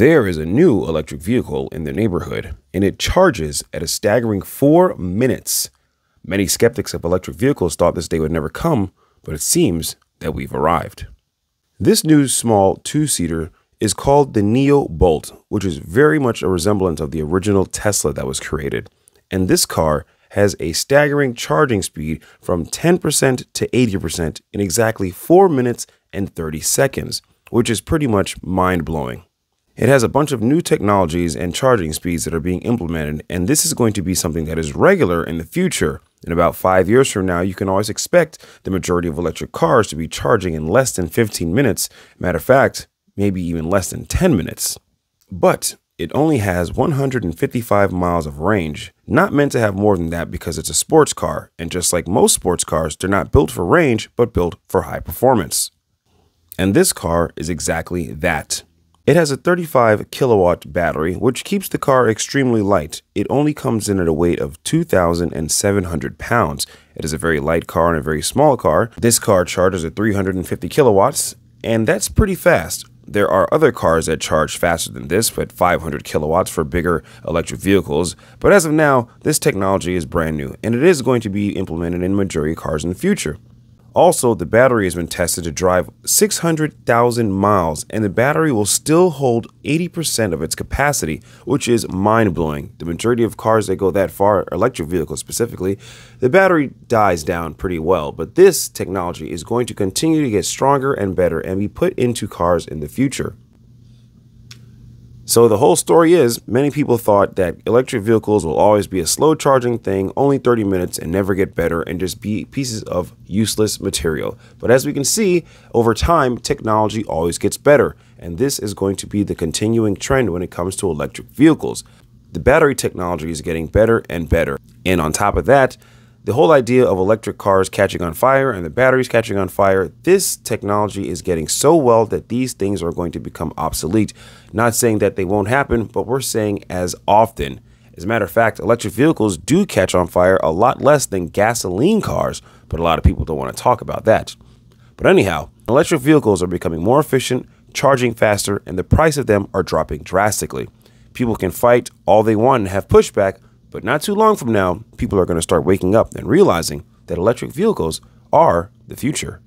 There is a new electric vehicle in the neighborhood, and it charges at a staggering four minutes. Many skeptics of electric vehicles thought this day would never come, but it seems that we've arrived. This new small two seater is called the Nyobolt, which is very much a resemblance of the original Tesla that was created. And this car has a staggering charging speed from 10% to 80% in exactly 4 minutes and 30 seconds, which is pretty much mind blowing. It has a bunch of new technologies and charging speeds that are being implemented, and this is going to be something that is regular in the future. In about five years from now, you can always expect the majority of electric cars to be charging in less than 15 minutes. Matter of fact, maybe even less than 10 minutes. But it only has 155 miles of range, not meant to have more than that because it's a sports car, and just like most sports cars, they're not built for range, but built for high performance. And this car is exactly that. It has a 35 kilowatt battery, which keeps the car extremely light. It only comes in at a weight of 2,700 pounds. It is a very light car and a very small car. This car charges at 350 kilowatts, and that's pretty fast. There are other cars that charge faster than this, at 500 kilowatts for bigger electric vehicles. But as of now, this technology is brand new, and it is going to be implemented in majority cars in the future. Also, the battery has been tested to drive 600,000 miles, and the battery will still hold 80% of its capacity, which is mind blowing. The majority of cars that go that far, electric vehicles specifically, the battery dies down pretty well. But this technology is going to continue to get stronger and better and be put into cars in the future. So the whole story is many people thought that electric vehicles will always be a slow charging thing, only 30 minutes and never get better and just be pieces of useless material. But as we can see, over time, technology always gets better. And this is going to be the continuing trend when it comes to electric vehicles. The battery technology is getting better and better. And on top of that, the whole idea of electric cars catching on fire and the batteries catching on fire, this technology is getting so well that these things are going to become obsolete. Not saying that they won't happen, but we're saying as often. As a matter of fact, electric vehicles do catch on fire a lot less than gasoline cars, but a lot of people don't want to talk about that. But anyhow, electric vehicles are becoming more efficient, charging faster, and the price of them are dropping drastically. People can fight all they want and have pushback, but not too long from now, people are going to start waking up and realizing that electric vehicles are the future.